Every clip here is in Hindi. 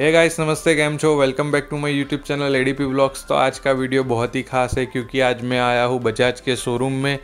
हे गाइस नमस्ते, कैम छो? Welcome back to my YouTube channel ADP blogs तो आज का वीडियो बहुत ही खास है, क्योंकि आज मैं आया हूँ बजाज के शोरूम में।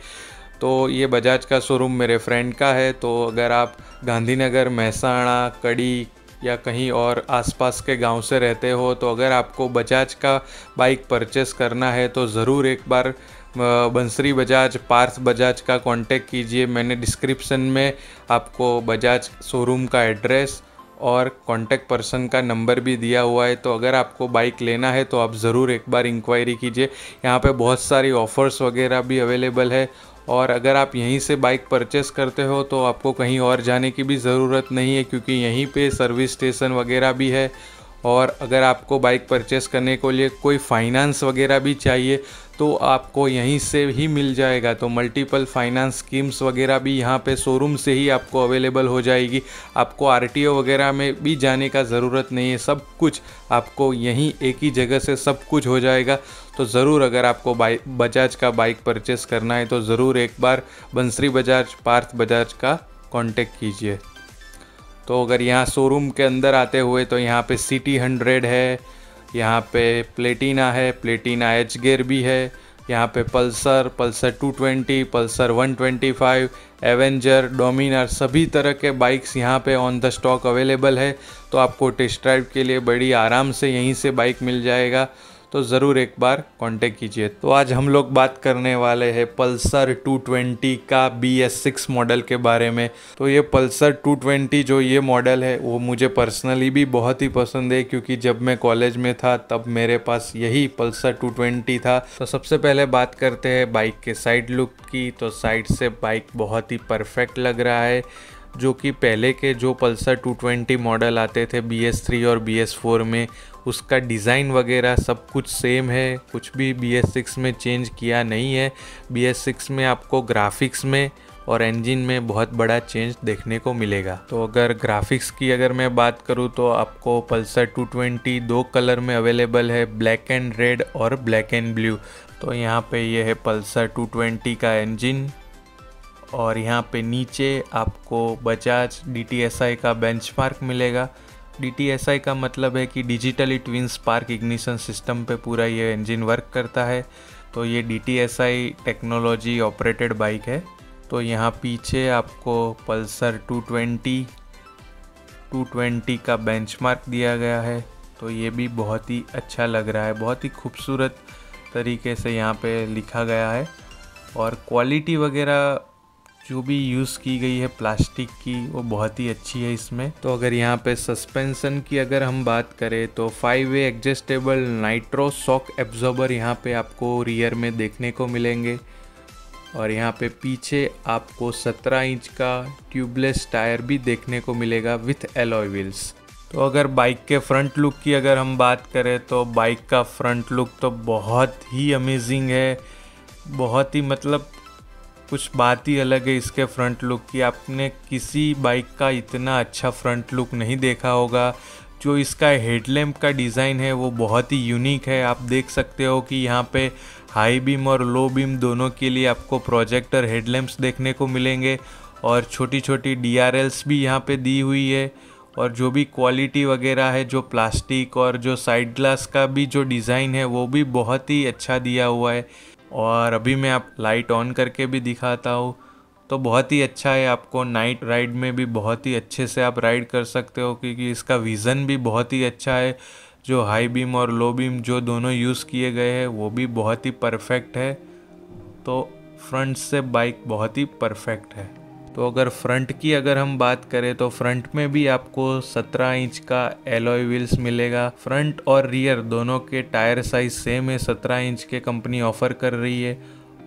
तो ये बजाज का शोरूम मेरे फ्रेंड का है। तो अगर आप गांधीनगर महसाणा कड़ी या कहीं और आसपास के गाँव से रहते हो तो अगर आपको बजाज का बाइक परचेस करना है तो ज़रूर एक बार बंसरी बजाज पार्थ बजाज का कांटेक्ट कीजिए। मैंने डिस्क्रिप्शन में आपको बजाज शोरूम का एड्रेस और कांटेक्ट पर्सन का नंबर भी दिया हुआ है तो अगर आपको बाइक लेना है तो आप ज़रूर एक बार इंक्वायरी कीजिए। यहाँ पे बहुत सारी ऑफ़र्स वगैरह भी अवेलेबल है और अगर आप यहीं से बाइक परचेस करते हो तो आपको कहीं और जाने की भी ज़रूरत नहीं है, क्योंकि यहीं पे सर्विस स्टेशन वगैरह भी है। और अगर आपको बाइक परचेस करने को लिए कोई फाइनेंस वगैरह भी चाहिए तो आपको यहीं से ही मिल जाएगा। तो मल्टीपल फाइनेंस स्कीम्स वगैरह भी यहाँ पे शोरूम से ही आपको अवेलेबल हो जाएगी। आपको आरटीओ वगैरह में भी जाने का ज़रूरत नहीं है। सब कुछ आपको यहीं एक ही जगह से सब कुछ हो जाएगा। तो ज़रूर अगर आपको बाइक बजाज का बाइक परचेस करना है तो ज़रूर एक बार बंसरी बजाज, पार्थ बजाज का कॉन्टेक्ट कीजिए। तो अगर यहाँ शोरूम के अंदर आते हुए तो यहाँ पे सिटी हंड्रेड है, यहाँ पे प्लेटिना है प्लेटिना एच गेयर भी है, यहाँ पे Pulsar Pulsar 220 Pulsar 125 Avenger Dominar सभी तरह के बाइक्स यहाँ पे ऑन द स्टॉक अवेलेबल है। तो आपको टेस्ट ड्राइव के लिए बड़ी आराम से यहीं से बाइक मिल जाएगा। तो ज़रूर एक बार कांटेक्ट कीजिए। तो आज हम लोग बात करने वाले हैं पल्सर 220 का बी एस सिक्स मॉडल के बारे में। तो ये पल्सर 220 जो ये मॉडल है, वो मुझे पर्सनली भी बहुत ही पसंद है, क्योंकि जब मैं कॉलेज में था, तब मेरे पास यही पल्सर 220 था। तो सबसे पहले बात करते हैं बाइक के साइड लुक की। तो साइड से बाइक बहुत ही परफेक्ट लग रहा है, जो कि पहले के जो पल्सर 220 मॉडल आते थे बी एस थ्री और बी एस फोर में उसका डिज़ाइन वगैरह सब कुछ सेम है, कुछ भी बी एस सिक्स में चेंज किया नहीं है। बी एस सिक्स में आपको ग्राफिक्स में और इंजन में बहुत बड़ा चेंज देखने को मिलेगा। तो अगर ग्राफिक्स की अगर मैं बात करूँ तो आपको पल्सर 220 दो कलर में अवेलेबल है ब्लैक एंड रेड और ब्लैक एंड ब्लू तो यहाँ पे ये है पल्सर 220 का इंजन और यहाँ पे नीचे आपको बजाज DTSI का बेंचमार्क मिलेगा। DTSI का मतलब है कि digitally twin spark ignition system पे पूरा ये इंजन वर्क करता है। तो ये DTSI टेक्नोलॉजी ऑपरेटेड बाइक है। तो यहाँ पीछे आपको पल्सर 220 220 का बेंचमार्क दिया गया है। तो ये भी बहुत ही अच्छा लग रहा है। बहुत ही खूबसूरत तरीके से यहाँ पे लिखा गया है। और क्वालिटी वगैरह जो भी यूज़ की गई है प्लास्टिक की, वो बहुत ही अच्छी है इसमें। तो अगर यहाँ पे सस्पेंसन की अगर हम बात करें तो five way adjustable nitro shock absorber यहाँ पे आपको रियर में देखने को मिलेंगे। और यहाँ पे पीछे आपको 17 इंच का ट्यूबलेस टायर भी देखने को मिलेगा विथ एलॉय व्हील्स तो अगर बाइक के फ्रंट लुक की अगर हम बात करें तो बाइक का फ्रंट लुक तो बहुत ही अमेजिंग है। बहुत ही मतलब कुछ बात ही अलग है इसके फ्रंट लुक की। आपने किसी बाइक का इतना अच्छा फ्रंट लुक नहीं देखा होगा। जो इसका हेडलैम्प का डिज़ाइन है, वो बहुत ही यूनिक है। आप देख सकते हो कि यहाँ पे हाई बीम और लो बीम दोनों के लिए आपको प्रोजेक्टर हेडलैम्प्स देखने को मिलेंगे। और छोटी छोटी डी भी यहाँ पे दी हुई है। और जो भी क्वालिटी वगैरह है, जो प्लास्टिक और जो साइड ग्लास का भी जो डिज़ाइन है, वो भी बहुत ही अच्छा दिया हुआ है। और अभी मैं आप लाइट ऑन करके भी दिखाता हूँ। तो बहुत ही अच्छा है आपको नाइट राइड में भी बहुत ही अच्छे से आप राइड कर सकते हो, क्योंकि इसका विज़न भी बहुत ही अच्छा है। जो हाई बीम और लो बीम जो दोनों यूज़ किए गए हैं, वो भी बहुत ही परफेक्ट है। तो फ्रंट से बाइक बहुत ही परफेक्ट है। तो अगर फ्रंट की अगर हम बात करें तो फ्रंट में भी आपको 17 इंच का एलोय व्हील्स मिलेगा। फ्रंट और रियर दोनों के टायर साइज़ सेम है। 17 इंच के कंपनी ऑफ़र कर रही है।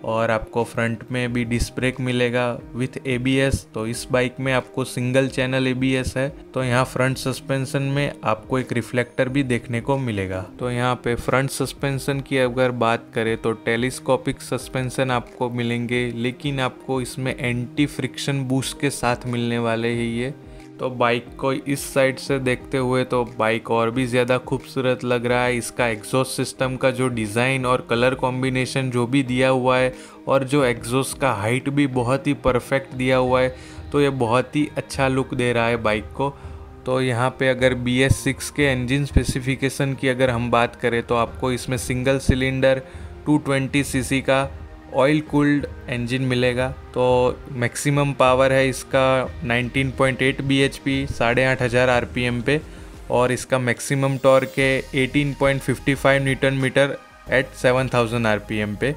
और आपको फ्रंट में भी डिस्क ब्रेक मिलेगा विथ एबीएस तो इस बाइक में आपको सिंगल चैनल एबीएस है तो यहाँ फ्रंट सस्पेंशन में आपको एक रिफ्लेक्टर भी देखने को मिलेगा। तो यहाँ पे फ्रंट सस्पेंशन की अगर बात करें तो टेलीस्कोपिक सस्पेंशन आपको मिलेंगे, लेकिन आपको इसमें एंटी फ्रिक्शन बूस्ट के साथ मिलने वाले हैं ये। तो बाइक को इस साइड से देखते हुए तो बाइक और भी ज़्यादा खूबसूरत लग रहा है। इसका एग्जॉस्ट सिस्टम का जो डिज़ाइन और कलर कॉम्बिनेशन जो भी दिया हुआ है और जो एग्जॉस्ट का हाइट भी बहुत ही परफेक्ट दिया हुआ है तो ये बहुत ही अच्छा लुक दे रहा है बाइक को। तो यहाँ पे अगर बी एस सिक्स के इंजन स्पेसिफिकेशन की अगर हम बात करें तो आपको इसमें सिंगल सिलेंडर 220 सीसी का ऑयल कूल्ड इंजन मिलेगा। तो मैक्सिमम पावर है इसका 19.8 पॉइंट बी एच पी साढ़े आठ हज़ार आर पी एम पे। और इसका मैक्सिमम टॉर्क है 18.55 newton metre at 7000 R P M पे।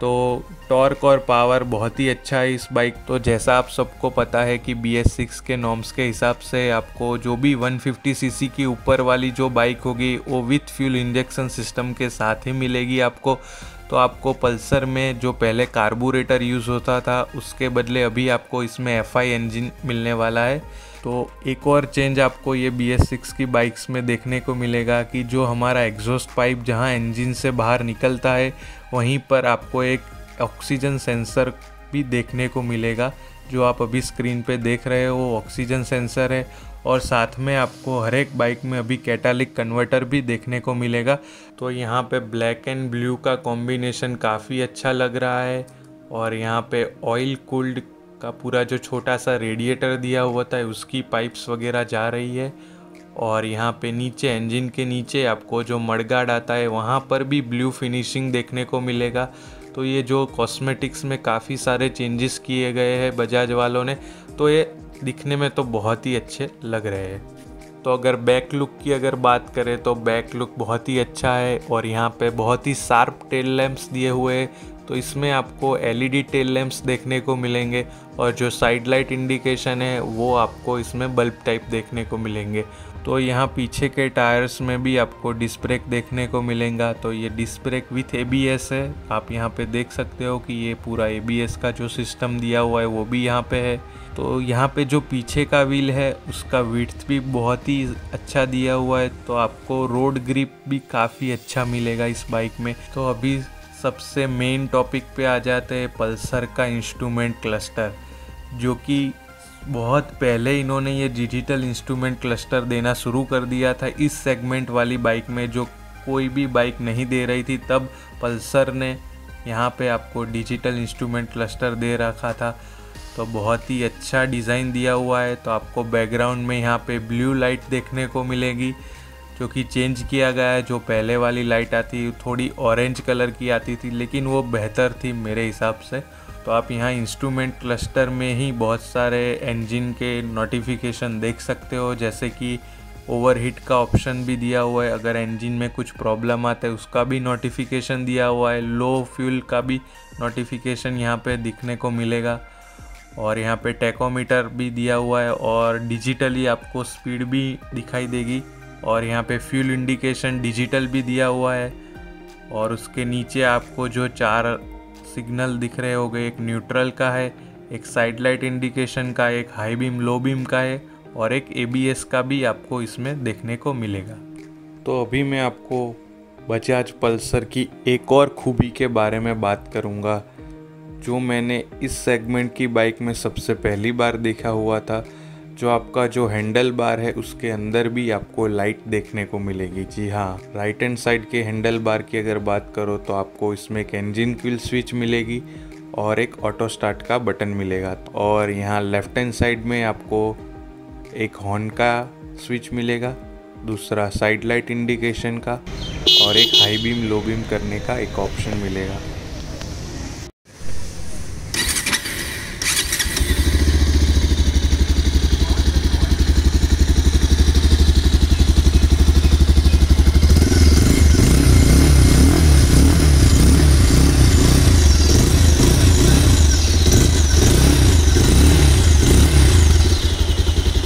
तो टॉर्क और पावर बहुत ही अच्छा है इस बाइक तो जैसा आप सबको पता है कि बी एस सिक्स के नॉर्म्स के हिसाब से आपको जो भी 150 सीसी की ऊपर वाली जो बाइक होगी, वो विथ फ्यूल इंजेक्शन सिस्टम के साथ ही मिलेगी आपको। तो आपको पल्सर में जो पहले कार्बोरेटर यूज़ होता था, उसके बदले अभी आपको इसमें एफ़ आई इंजन मिलने वाला है। तो एक और चेंज आपको ये बी एस सिक्स की बाइक्स में देखने को मिलेगा कि जो हमारा एग्जॉस्ट पाइप जहाँ इंजन से बाहर निकलता है, वहीं पर आपको एक ऑक्सीजन सेंसर भी देखने को मिलेगा, जो आप अभी स्क्रीन पे देख रहे हो, वो ऑक्सीजन सेंसर है। और साथ में आपको हर एक बाइक में अभी कैटालिक कन्वर्टर भी देखने को मिलेगा। तो यहाँ पे ब्लैक एंड ब्लू का कॉम्बिनेशन काफ़ी अच्छा लग रहा है। और यहाँ पे ऑयल कूल्ड का पूरा जो छोटा सा रेडिएटर दिया हुआ था, उसकी पाइप्स वगैरह जा रही है। और यहाँ पे नीचे इंजन के नीचे आपको जो मडगार्ड आता है, वहाँ पर भी ब्लू फिनिशिंग देखने को मिलेगा। तो ये जो कॉस्मेटिक्स में काफ़ी सारे चेंजेस किए गए हैं बजाज वालों ने तो ये दिखने में तो बहुत ही अच्छे लग रहे हैं। तो अगर बैक लुक की अगर बात करें तो बैक लुक बहुत ही अच्छा है। और यहाँ पे बहुत ही शार्प टेल लैम्प्स दिए हुए हैं। तो इसमें आपको एलईडी टेल लैम्प्स देखने को मिलेंगे और जो साइड लाइट इंडिकेशन है, वो आपको इसमें बल्ब टाइप देखने को मिलेंगे। तो यहाँ पीछे के टायर्स में भी आपको डिस्क ब्रेक देखने को मिलेगा। तो ये डिस्क ब्रेक विथ ए है। आप यहाँ पे देख सकते हो कि ये पूरा एबीएस का जो सिस्टम दिया हुआ है, वो भी यहाँ पे है। तो यहाँ पे जो पीछे का व्हील है, उसका विड्थ भी बहुत ही अच्छा दिया हुआ है। तो आपको रोड ग्रिप भी काफ़ी अच्छा मिलेगा इस बाइक में। तो अभी सबसे मेन टॉपिक पे आ जाते हैं पल्सर का इंस्ट्रूमेंट क्लस्टर जो कि बहुत पहले इन्होंने ये डिजिटल इंस्ट्रूमेंट क्लस्टर देना शुरू कर दिया था इस सेगमेंट वाली बाइक में। जो कोई भी बाइक नहीं दे रही थी, तब पल्सर ने यहाँ पे आपको डिजिटल इंस्ट्रूमेंट क्लस्टर दे रखा था। तो बहुत ही अच्छा डिज़ाइन दिया हुआ है। तो आपको बैकग्राउंड में यहाँ पे ब्लू लाइट देखने को मिलेगी। जो कि चेंज किया गया है, जो पहले वाली लाइट आती, थोड़ी ऑरेंज कलर की आती थी, लेकिन वो बेहतर थी मेरे हिसाब से। तो आप यहाँ इंस्ट्रूमेंट क्लस्टर में ही बहुत सारे इंजन के नोटिफिकेशन देख सकते हो, जैसे कि ओवरहीट का ऑप्शन भी दिया हुआ है। अगर इंजन में कुछ प्रॉब्लम आता है, उसका भी नोटिफिकेशन दिया हुआ है। लो फ्यूल का भी नोटिफिकेशन यहाँ पे दिखने को मिलेगा। और यहाँ पे टेकोमीटर भी दिया हुआ है, और डिजिटली आपको स्पीड भी दिखाई देगी। और यहाँ पे फ्यूल इंडिकेशन डिजिटल भी दिया हुआ है। और उसके नीचे आपको जो चार सिग्नल दिख रहे हो गए एक न्यूट्रल का है, एक साइड लाइट इंडिकेशन का, एक हाई बीम लो बीम का है और एक एबीएस का भी आपको इसमें देखने को मिलेगा। तो अभी मैं आपको बजाज पल्सर की एक और खूबी के बारे में बात करूँगा, जो मैंने इस सेगमेंट की बाइक में सबसे पहली बार देखा हुआ था। जो आपका जो हैंडल बार है, उसके अंदर भी आपको लाइट देखने को मिलेगी। जी हाँ राइट हैंड साइड के हैंडल बार की अगर बात करो तो आपको इसमें एक इंजन क्विल स्विच मिलेगी और एक ऑटो स्टार्ट का बटन मिलेगा। और यहाँ लेफ़्ट हैंड साइड में आपको एक हॉर्न का स्विच मिलेगा, दूसरा साइड लाइट इंडिकेशन का और एक हाई बीम लो बीम करने का एक ऑप्शन मिलेगा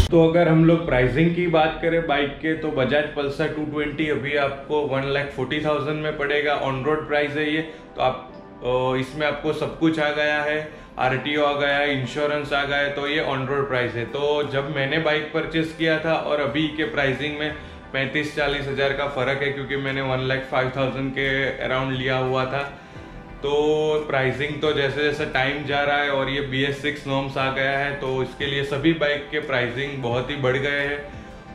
तो अगर हम लोग प्राइसिंग की बात करें बाइक के तो बजाज पल्सर 220 अभी आपको वन लाख फोर्टी थाउज़ेंड में पड़ेगा। ऑन रोड प्राइस है ये तो आप इसमें आपको सब कुछ आ गया है। आरटीओ आ गया है इंश्योरेंस आ गया है तो ये ऑन रोड प्राइस है। तो जब मैंने बाइक परचेस किया था, और अभी के प्राइसिंग में पैंतीस चालीस हज़ार का फ़र्क है, क्योंकि मैंने वन लाख फाइव थाउज़ेंड के अराउंड लिया हुआ था। तो प्राइसिंग तो जैसे जैसे टाइम जा रहा है और ये बी एस सिक्स नॉम्स आ गया है तो इसके लिए सभी बाइक के प्राइसिंग बहुत ही बढ़ गए हैं।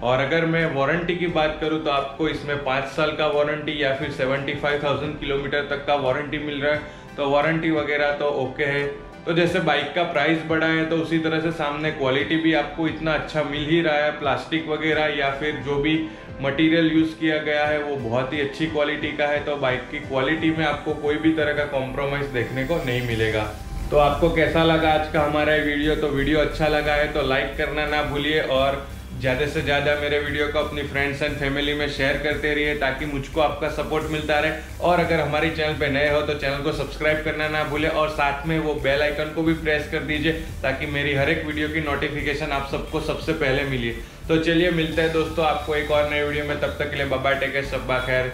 और अगर मैं वारंटी की बात करूँ तो आपको इसमें पाँच साल का वारंटी या फिर सेवेंटी फाइव थाउज़ेंड किलोमीटर तक का वारंटी मिल रहा है। तो वारंटी वगैरह तो ओके है। तो जैसे बाइक का प्राइस बढ़ा है तो उसी तरह से सामने क्वालिटी भी आपको इतना अच्छा मिल ही रहा है। प्लास्टिक वगैरह या फिर जो भी मटेरियल यूज़ किया गया है, वो बहुत ही अच्छी क्वालिटी का है। तो बाइक की क्वालिटी में आपको कोई भी तरह का कॉम्प्रोमाइज़ देखने को नहीं मिलेगा। तो आपको कैसा लगा आज का हमारा वीडियो तो वीडियो अच्छा लगा है तो लाइक करना ना भूलिए और ज़्यादा से ज़्यादा मेरे वीडियो को अपनी फ्रेंड्स एंड फैमिली में शेयर करते रहिए ताकि मुझको आपका सपोर्ट मिलता रहे। और अगर हमारे चैनल पे नए हो तो चैनल को सब्सक्राइब करना ना भूले और साथ में वो बेल आइकन को भी प्रेस कर दीजिए ताकि मेरी हर एक वीडियो की नोटिफिकेशन आप सबको सबसे पहले मिली। तो चलिए मिलते हैं दोस्तों, आपको एक और नए वीडियो में तब तक के लिए बब्बा टेके सब्बा खैर